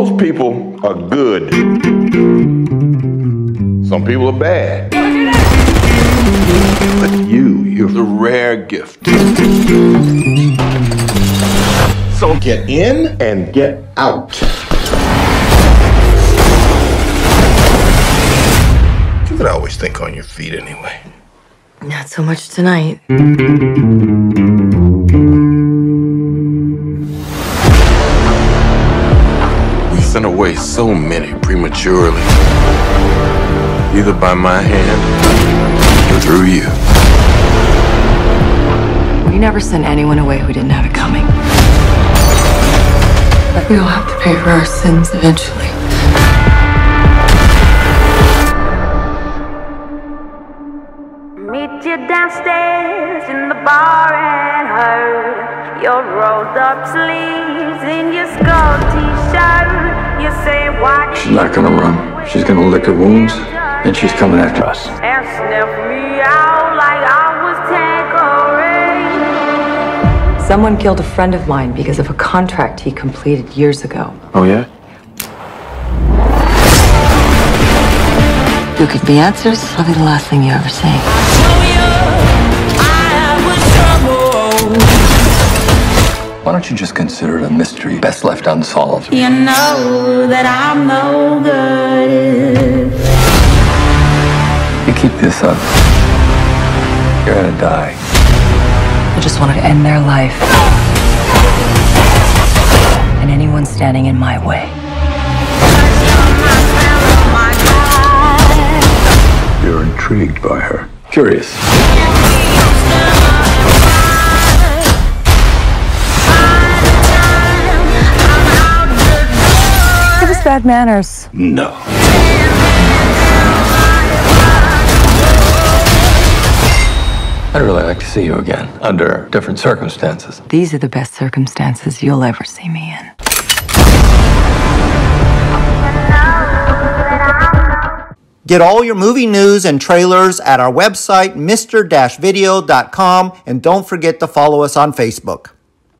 Most people are good. Some people are bad. But you, you're the rare gift. So get in and get out. You could always think on your feet anyway. Not so much tonight. Sent away so many prematurely. Either by my hand or through you. We never sent anyone away who didn't have it coming. But we all have to pay for our sins eventually. Meet you downstairs in the bar and her. Your rolled up sleeves in your skull t-shirt. You say why She's not gonna run. She's gonna lick her wounds, and she's coming after us. and sniff me out like I was Tanqueray. Someone killed a friend of mine because of a contract he completed years ago. Oh yeah? Who could be answers? Probably the last thing you ever say. Why don't you just consider it a mystery best left unsolved? You know that I'm no good. You keep this up, you're gonna die. I just wanted to end their life. And anyone standing in my way. You're intrigued by her. Curious. Bad manners. No. I'd really like to see you again, under different circumstances. These are the best circumstances you'll ever see me in. Get all your movie news and trailers at our website, mr-video.com, and don't forget to follow us on Facebook.